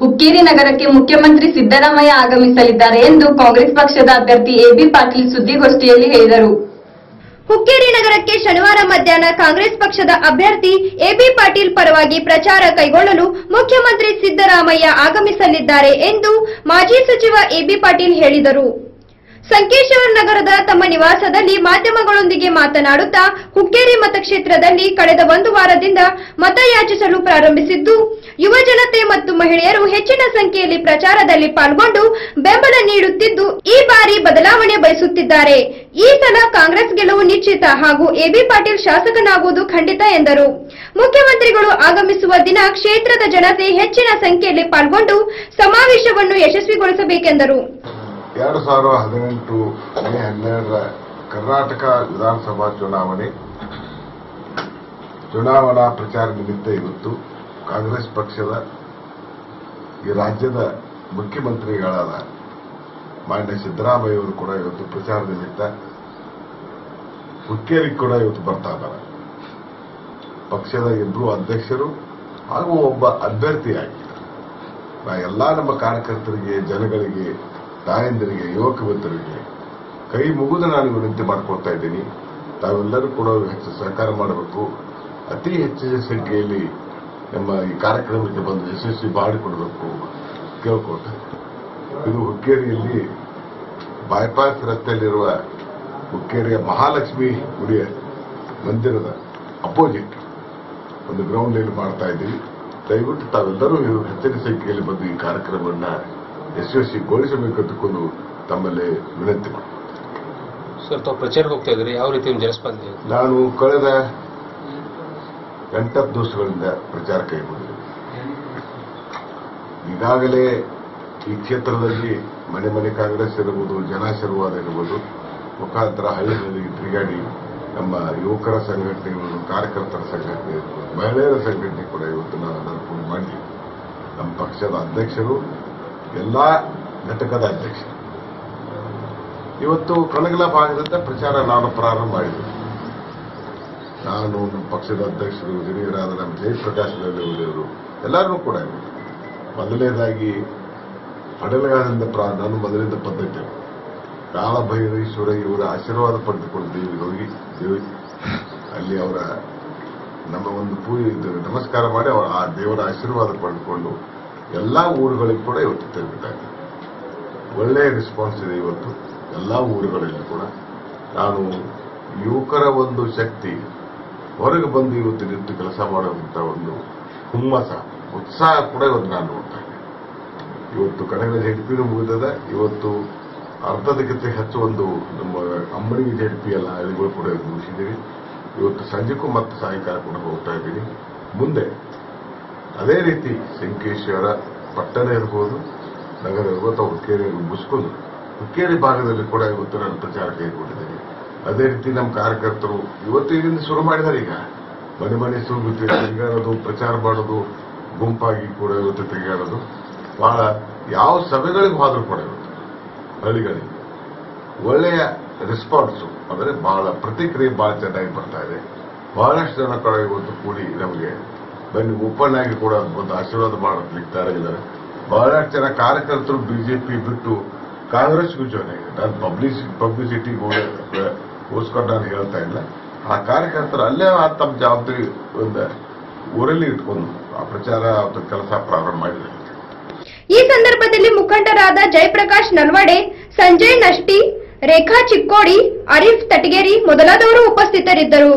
ಹುಕ್ಕೇರಿ ನಗರಕ್ಕೆ ಮುಖ್ಯಮಂತ್ರಿ ಸಿದ್ದರಾಮಯ್ಯ ಆಗಮಿಸಲಿದ್ದಾರೆ ಎಂದು ಕಾಂಗ್ರೆಸ್ ಪಕ್ಷದ ಅಭ್ಯರ್ಥಿ ಎಬಿ ಪಾಟೀಲ್ ಸುದ್ದಿಗೋಷ್ಠಿಯಲ್ಲಿ ಹೇಳಿದರು. ಹುಕ್ಕೇರಿ ನಗರಕ್ಕೆ ಶನಿವಾರ ಮಧ್ಯಾಹ್ನ ಕಾಂಗ್ರೆಸ್ ಪಕ್ಷದ ಅಭ್ಯರ್ಥಿ ಎಬಿ ಪಾಟೀಲ್ ಪರವಾಗಿ ಪ್ರಚಾರ ಕೈಗೊಳ್ಳಲು ಮುಖ್ಯಮಂತ್ರಿ ಸಿದ್ದರಾಮಯ್ಯ ಆಗಮಿಸಲಿದ್ದಾರೆ ಎಂದು ಮಾಜಿ ಸಚಿವ ಎಬಿ ಪಾಟೀಲ್ ಹೇಳಿದರು. ಸಂಕೇಶ್ವರ ನಗರದ ತಮ್ಮ ನಿವಾಸದಲ್ಲಿ ಮಾಧ್ಯಮಗಳೊಂದಿಗೆ ಮಾತನಾಡುತ್ತಾ ಹುಕ್ಕೇರಿ ಮತಕ್ಷೇತ್ರದಲ್ಲಿ ಕಳೆದ ಒಂದು ವಾರದಿಂದ ಮತಯಾಚಿಸಲು ಪ್ರಾರಂಭಿಸಿದ್ದು, ಯುವ ಜನತೆ ಮತ್ತು ಮಹಿಳೆಯರು ಹೆಚ್ಚಿನ ಸಂಖ್ಯೆಯಲ್ಲಿ ಪ್ರಚಾರದಲ್ಲಿ ಪಾಲ್ಗೊಂಡು ಬೆಂಬಲ ನೀಡುತ್ತಿದ್ದು, ಈ ಬಾರಿ ಬದಲಾವಣೆ ಬಯಸುತ್ತಿದ್ದಾರೆ. ಈ ಸಲ ಕಾಂಗ್ರೆಸ್ ಗೆಲುವು ನಿಶ್ಚಿತ ಹಾಗೂ ಎಬಿ ಪಾಟೀಲ್ ಶಾಸಕನಾಗುವುದು ಖಂಡಿತ ಎಂದರು. ಮುಖ್ಯಮಂತ್ರಿಗಳು ಆಗಮಿಸುವ ದಿನ ಕ್ಷೇತ್ರದ ಜನತೆ ಹೆಚ್ಚಿನ ಸಂಖ್ಯೆಯಲ್ಲಿ ಪಾಲ್ಗೊಂಡು ಸಮಾವೇಶವನ್ನು ಯಶಸ್ವಿಗೊಳಿಸಬೇಕೆಂದರು. ಎರಡು ಸಾವಿರದ ಹದಿನೆಂಟು ಮೇ ಹನ್ನೆರಡರ ಕರ್ನಾಟಕ ವಿಧಾನಸಭಾ ಚುನಾವಣೆ. ಚುನಾವಣಾ ಪ್ರಚಾರ ನಿಮಿತ್ತ ಇವತ್ತು ಕಾಂಗ್ರೆಸ್ ಪಕ್ಷದ ಈ ರಾಜ್ಯದ ಮುಖ್ಯಮಂತ್ರಿಗಳಾದ ಮಾನ್ಯ ಸಿದ್ದರಾಮಯ್ಯ ಅವರು ಕೂಡ ಇವತ್ತು ಪ್ರಚಾರ ನಿಮಿತ್ತ ಹುಕ್ಕೇರಿ ಕೂಡ ಇವತ್ತು ಬರ್ತಾ ಇದ್ದಾರೆ. ಪಕ್ಷದ ಇಬ್ಬರು ಅಧ್ಯಕ್ಷರು ಹಾಗೂ ಒಬ್ಬ ಅಭ್ಯರ್ಥಿಯಾಗಿ ನಾ ಎಲ್ಲ ನಮ್ಮ ಕಾರ್ಯಕರ್ತರಿಗೆ, ಜನಗಳಿಗೆ ತಾಯಂದಿರಿಗೆ ಯುವಕ ಮಿತ್ರರಿಗೆ ಕೈ ಮುಗಿದು ನಾನು ವಿನಂತಿ ಮಾಡ್ಕೊಳ್ತಾ ಇದ್ದೀನಿ. ತಾವೆಲ್ಲರೂ ಕೂಡ ಹೆಚ್ಚು ಸಹಕಾರ ಮಾಡಬೇಕು. ಅತಿ ಹೆಚ್ಚಿನ ಸಂಖ್ಯೆಯಲ್ಲಿ ನಮ್ಮ ಈ ಕಾರ್ಯಕ್ರಮಕ್ಕೆ ಬಂದು ಯಶಸ್ವಿ ಮಾಡಿಕೊಡಬೇಕು. ಕೇಳ್ಕೊಳ್ತಾ. ಇದು ಹುಕ್ಕೇರಿಯಲ್ಲಿ ಬೈಪಾಸ್ ರಸ್ತೆಯಲ್ಲಿರುವ ಹುಕ್ಕೇರಿಯ ಮಹಾಲಕ್ಷ್ಮಿ ಗುಡಿಯ ಮಂದಿರದ ಅಪೋಸಿಟ್ ಒಂದು ಗ್ರೌಂಡ್ ಅಲ್ಲಿ ಮಾಡ್ತಾ ಇದ್ದೀವಿ. ದಯವಿಟ್ಟು ತಾವೆಲ್ಲರೂ ಹೆಚ್ಚಿನ ಸಂಖ್ಯೆಯಲ್ಲಿ ಬಂದು ಈ ಕಾರ್ಯಕ್ರಮವನ್ನ ಯಶಸ್ವಿಗೊಳಿಸಬೇಕಂತಕೊಂಡು ತಮ್ಮಲ್ಲಿ ವಿನಂತಿ ಮಾಡಿ ಸರ್ ತಾವು ಪ್ರಚಾರಕ್ಕೆ ಹೋಗ್ತಾ ಇದ್ರಿ ಯಾವ ರೀತಿ ಜನಸ್ಪಂದನೆ? ನಾನು ಕಳೆದ ಎಂಟತ್ತು ದಿವಸಗಳಿಂದ ಪ್ರಚಾರ ಕೈಗೊಂಡಿದ್ದೆ ಈಗಾಗಲೇ ಈ ಕ್ಷೇತ್ರದಲ್ಲಿ ಮನೆ ಮನೆ ಕಾಂಗ್ರೆಸ್ ಇರಬಹುದು ಜನಾಶೀರ್ವಾದ ಇರಬಹುದು ಮುಖಾಂತರ ಹಳ್ಳಿಗಳಲ್ಲಿ ತಿರುಗಾಡಿ ನಮ್ಮ ಯುವಕರ ಸಂಘಟನೆಗಳು ಕಾರ್ಯಕರ್ತರ ಸಂಘಟನೆ ಇರ್ಬೋದು ಮಹಿಳೆಯರ ಸಂಘಟನೆ ಕೂಡ ಇವತ್ತು ನಾನು ನಡ್ಕೊಂಡು ಮಾಡಿ. ನಮ್ಮ ಪಕ್ಷದ ಅಧ್ಯಕ್ಷರು ಎಲ್ಲಾ ಘಟಕದ ಅಧ್ಯಕ್ಷ. ಇವತ್ತು ಕಣಗಲ ಭಾಗದಿಂದ ಪ್ರಚಾರ ನಾನು ಪ್ರಾರಂಭ ಮಾಡಿದೆ. ನಾನು ನಮ್ಮ ಪಕ್ಷದ ಅಧ್ಯಕ್ಷರು, ಹಿರಿಯರಾದ ನಮ್ಮ ಜಯಪ್ರಕಾಶ್ ಅವರು ಎಲ್ಲರೂ ಕೂಡ ಮೊದಲನೇದಾಗಿ ಪ್ರಾ, ನಾನು ಮೊದಲಿಂದ ಪದ್ಧತಿ. ಕಾಲಭೈರೇಶ್ವರ ಇವರ ಆಶೀರ್ವಾದ ಪಡೆದುಕೊಂಡು ದೇವಿಗೆ ಹೋಗಿ, ದೇವಿ, ಅಲ್ಲಿ ಅವರ ನಮ್ಮ ಒಂದು ಪೂಜೆ ನಮಸ್ಕಾರ ಮಾಡಿ ಅವರ ಆ ದೇವರ ಆಶೀರ್ವಾದ ಪಡೆದುಕೊಂಡು ಎಲ್ಲಾ ಊರುಗಳಿಗೂ ಕೂಡ ಇವತ್ತು ತೆರಳಿದ್ದಾರೆ ಒಳ್ಳೆಯ ರೆಸ್ಪಾನ್ಸ್ ಇದೆ ಇವತ್ತು. ಎಲ್ಲ ಊರುಗಳಲ್ಲಿ ಕೂಡ. ನಾನು ಯುವಕರ ಒಂದು ಶಕ್ತಿ. ಹೊರಗೆ ಬಂದು ಇವತ್ತು ನಿಂತು ಕೆಲಸ ಮಾಡುವಂಥ ಒಂದು ಹುಮ್ಮಸ, ಉತ್ಸಾಹ ಕೂಡ ಇವತ್ತು ನಾನು ನೋಡ್ತಾ ಇದ್ದೇನೆ ಇವತ್ತು ಕಡಿಮೆ ಜೆಡ್ಪಿನೂ ಮುಗಿದದ. ಇವತ್ತು ಅರ್ಧದಕ್ಕಿಂತ ಹೆಚ್ಚು ಒಂದು ನಮ್ಮ ಅಂಬಡಿ ಜೆಡ್ಪಿ ಎಲ್ಲ ಹಳ್ಳಿಗಳು ಕೂಡ ಮುಗಿಸಿದ್ದೀವಿ ಇವತ್ತು ಸಂಜೆಗೂ ಮತ್ತೆ ಸಾಯಂಕಾಲ ಕೂಡ ಹೋಗ್ತಾ ಇದ್ದೀನಿ. ಮುಂದೆ ಅದೇ ರೀತಿ ಸಂಕೇಶ್ವರ ಪಟ್ಟಣ ಇರ್ಬೋದು, ನಗರ ಇರ್ಬೋದು, ಅಥವಾ ಹುಕ್ಕೇರಿ ಮುಸ್ಕೊಂಡು ಹುಕ್ಕೇರಿ ಭಾಗದಲ್ಲಿ ಕೂಡ ಇವತ್ತು ನಾನು ಪ್ರಚಾರ ಕೈಗೊಂಡಿದ್ದೇನೆ. ಅದೇ ರೀತಿ ನಮ್ಮ ಕಾರ್ಯಕರ್ತರು ಇವತ್ತು ಇದರಿಂದ ಶುರು ಮಾಡಿದ್ದಾರೆ ಈಗ. ಮನೆ ಮನೆ ಸುಳ್ಳು ತಿರುಗಾಡೋದು, ಪ್ರಚಾರ ಮಾಡೋದು, ಗುಂಪಾಗಿ ಕೂಡ ಇವತ್ತು ತಿರುಗಾಡೋದು. ಬಹಳ ಯಾವ ಸಭೆಗಳಿಗೆ ಹೋದರೂ ಕೂಡ ಇವತ್ತು. ಹಳ್ಳಿಗಳಿಗೆ ಒಳ್ಳೆಯ ರೆಸ್ಪಾನ್ಸು ಅಂದರೆ ಬಹಳ ಪ್ರತಿಕ್ರಿಯೆ ಬಹಳ ಚೆನ್ನಾಗಿ ಬರ್ತಾ ಇದೆ. ಬಹಳಷ್ಟು ಜನ ಕೂಡ ಇವತ್ತು ಕೂಡಿ ನಮಗೆ ಬನ್ನಿ ಓಪನ್ ಆಗಿ ಕೂಡ ಒಂದು ಆಶೀರ್ವಾದ ಮಾಡಲಿಕ್ಕೆ ಇದ್ದಾರೆ ಬಹಳಷ್ಟು ಜನ ಕಾರ್ಯಕರ್ತರು ಬಿಜೆಪಿ ಬಿಟ್ಟು ಕಾಂಗ್ರೆಸ್ಗೂ ಜಾಯ್ನ್ ಆಗಿದೆ ನಾನು ಪಬ್ಲಿಸಿ ಪಬ್ಲಿಸಿಟಿಗೋಸ್ಕರ ನಾನು ಹೇಳ್ತಾ ಇಲ್ಲ. ಆ ಕಾರ್ಯಕರ್ತರು ಅಲ್ಲೇ ಆ ತಮ್ಮ ಜವಾಬ್ದಾರಿ ಒಂದು ಊರಲ್ಲಿ ಇಟ್ಕೊಂಡು ಆ ಪ್ರಚಾರ ಕೆಲಸ ಪ್ರಾರಂಭ ಮಾಡಿದ್ದಾರೆ. ಈ ಸಂದರ್ಭದಲ್ಲಿ ಮುಖಂಡರಾದ ಜಯಪ್ರಕಾಶ್ ನಲ್ವಾಡೆ, ಸಂಜಯ್ ನಷ್ಟಿ, ರೇಖಾ ಚಿಕ್ಕೋಡಿ, ಅರೀಫ್ ತಟಗೇರಿ ಮೊದಲಾದವರು ಉಪಸ್ಥಿತರಿದ್ದರು.